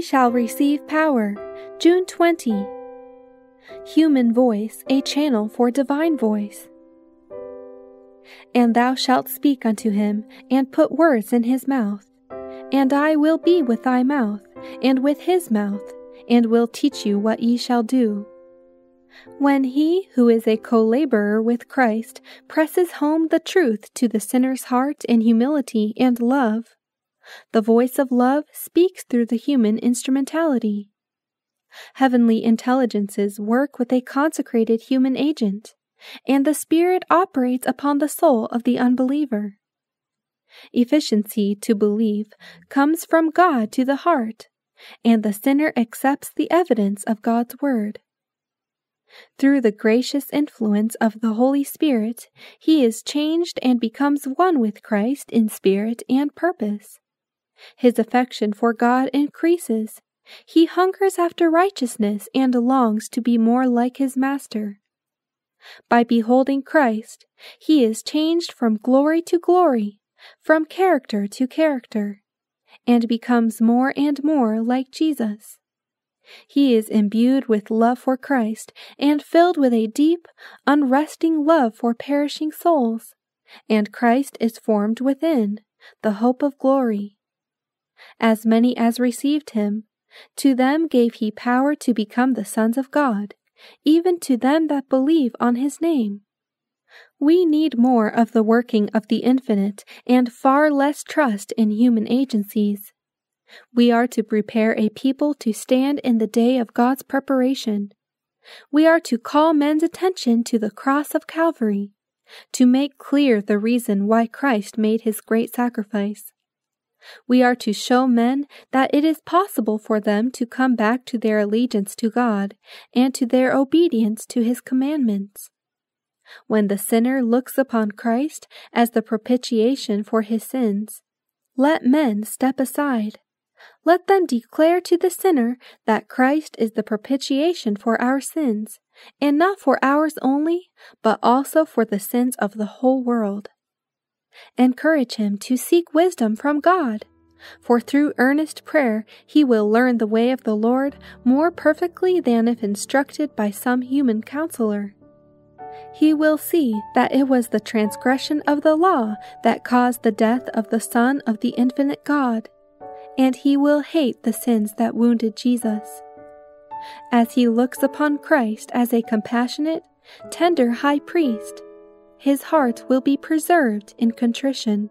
shall receive power. June 20. Human voice, a channel for divine voice. And thou shalt speak unto him, and put words in his mouth. And I will be with thy mouth, and with his mouth, and will teach you what ye shall do. When he who is a co laborer with Christ presses home the truth to the sinner's heart in humility and love, the voice of love speaks through the human instrumentality. Heavenly intelligences work with a consecrated human agent, and the Spirit operates upon the soul of the unbeliever. Efficiency to believe comes from God to the heart, and the sinner accepts the evidence of God's Word. Through the gracious influence of the Holy Spirit, he is changed and becomes one with Christ in spirit and purpose. His affection for God increases. He hungers after righteousness and longs to be more like his Master. By beholding Christ, he is changed from glory to glory, from character to character, and becomes more and more like Jesus. He is imbued with love for Christ and filled with a deep, unresting love for perishing souls, and Christ is formed within, the hope of glory. As many as received him, to them gave he power to become the sons of God, even to them that believe on his name. We need more of the working of the infinite and far less trust in human agencies. We are to prepare a people to stand in the day of God's preparation. We are to call men's attention to the cross of Calvary, to make clear the reason why Christ made his great sacrifice. We are to show men that it is possible for them to come back to their allegiance to God and to their obedience to his commandments. When the sinner looks upon Christ as the propitiation for his sins, let men step aside let them declare to the sinner that Christ is the propitiation for our sins, and not for ours only, but also for the sins of the whole world. Encourage him to seek wisdom from God, for through earnest prayer he will learn the way of the Lord more perfectly than if instructed by some human counselor. He will see that it was the transgression of the law that caused the death of the Son of the infinite God and he will hate the sins that wounded Jesus. As he looks upon Christ as a compassionate, tender high priest, his heart will be preserved in contrition.